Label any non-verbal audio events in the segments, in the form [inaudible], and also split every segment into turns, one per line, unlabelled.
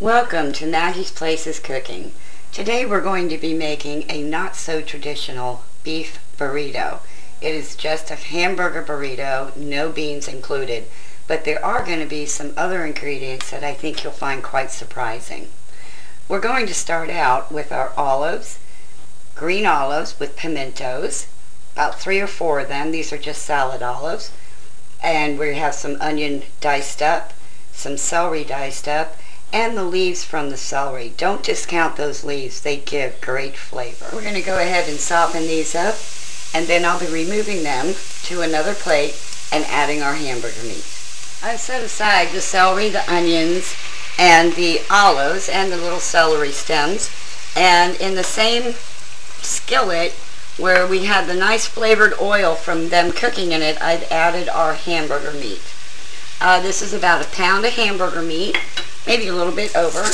Welcome to Maggie's Places Cooking. Today we're going to be making a not so traditional beef burrito. It is just a hamburger burrito, no beans included, but there are going to be some other ingredients that I think you'll find quite surprising. We're going to start out with our olives, green olives with pimentos, about three or four of them. These are just salad olives. And we have some onion diced up, some celery diced up, and the leaves from the celery. Don't discount those leaves. They give great flavor. We're going to go ahead and soften these up and then I'll be removing them to another plate and adding our hamburger meat. I've set aside the celery, the onions, and the olives and the little celery stems and in the same skillet where we had the nice flavored oil from them cooking in it, I've added our hamburger meat. Uh, this is about a pound of hamburger meat maybe a little bit over.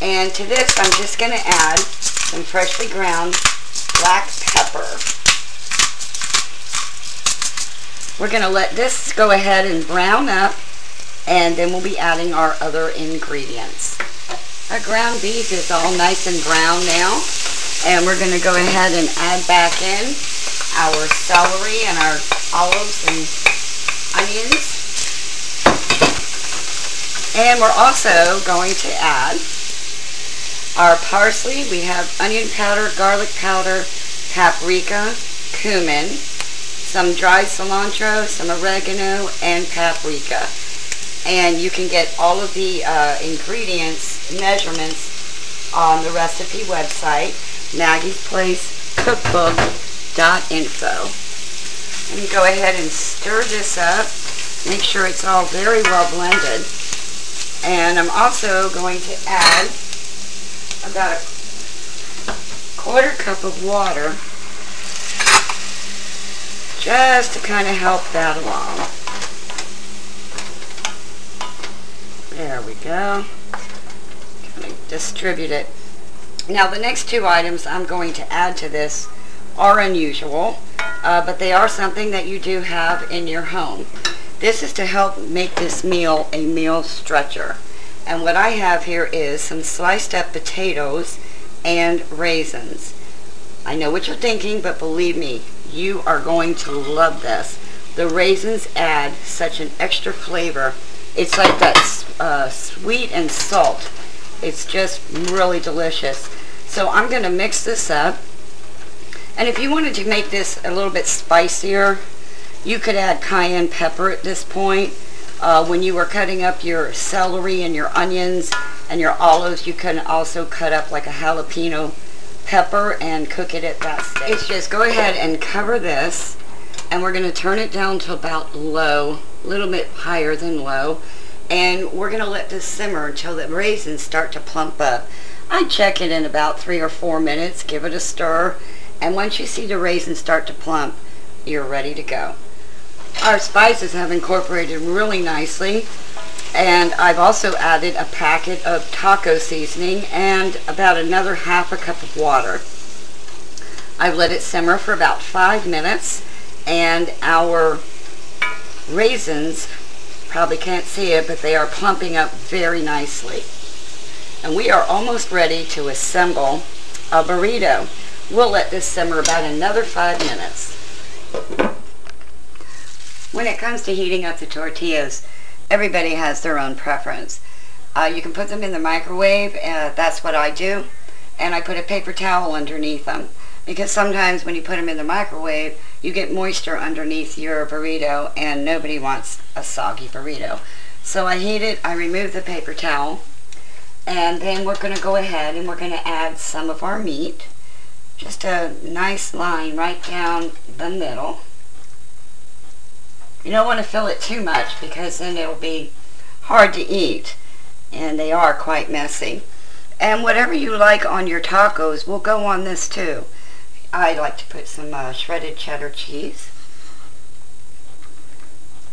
And to this, I'm just going to add some freshly ground black pepper. We're going to let this go ahead and brown up, and then we'll be adding our other ingredients. Our ground beef is all nice and brown now, and we're going to go ahead and add back in our celery and our olives and onions. And we're also going to add our parsley. We have onion powder, garlic powder, paprika, cumin, some dried cilantro, some oregano, and paprika. And you can get all of the uh, ingredients, measurements on the recipe website, Maggie's Place Cookbook.info. And go ahead and stir this up. Make sure it's all very well blended. And I'm also going to add about a quarter cup of water just to kind of help that along. There we go. Kind of distribute it. Now the next two items I'm going to add to this are unusual, uh, but they are something that you do have in your home. This is to help make this meal a meal stretcher. And what I have here is some sliced up potatoes and raisins. I know what you're thinking, but believe me, you are going to love this. The raisins add such an extra flavor. It's like that uh, sweet and salt. It's just really delicious. So I'm going to mix this up. And if you wanted to make this a little bit spicier, you could add cayenne pepper at this point. Uh, when you were cutting up your celery and your onions and your olives, you can also cut up like a jalapeno pepper and cook it at that stage. It's Just go ahead and cover this and we're going to turn it down to about low, a little bit higher than low. And we're going to let this simmer until the raisins start to plump up. I check it in about three or four minutes, give it a stir, and once you see the raisins start to plump, you're ready to go. Our spices have incorporated really nicely and I've also added a packet of taco seasoning and about another half a cup of water. I've let it simmer for about five minutes and our raisins, probably can't see it, but they are plumping up very nicely. And we are almost ready to assemble a burrito. We'll let this simmer about another five minutes. When it comes to heating up the tortillas, everybody has their own preference. Uh, you can put them in the microwave, uh, that's what I do, and I put a paper towel underneath them because sometimes when you put them in the microwave, you get moisture underneath your burrito and nobody wants a soggy burrito. So I heat it, I remove the paper towel, and then we're going to go ahead and we're going to add some of our meat. Just a nice line right down the middle. You don't want to fill it too much because then it'll be hard to eat. And they are quite messy. And whatever you like on your tacos will go on this too. I like to put some uh, shredded cheddar cheese.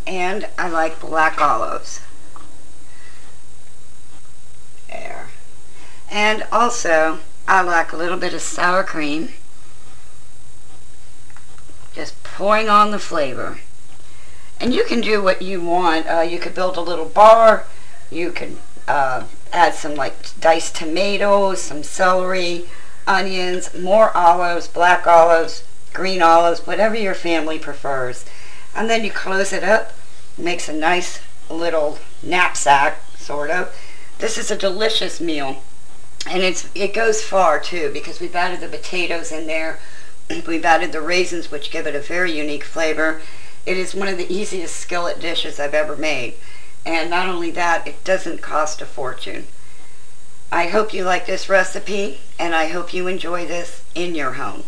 And I like black olives. There. And also, I like a little bit of sour cream. Just pouring on the flavor. And you can do what you want. Uh, you could build a little bar. You can uh, add some like diced tomatoes, some celery, onions, more olives, black olives, green olives, whatever your family prefers. And then you close it up. Makes a nice little knapsack, sort of. This is a delicious meal. And it's it goes far too because we've added the potatoes in there. [clears throat] We've added the raisins which give it a very unique flavor. It is one of the easiest skillet dishes I've ever made. And not only that, it doesn't cost a fortune. I hope you like this recipe and I hope you enjoy this in your home.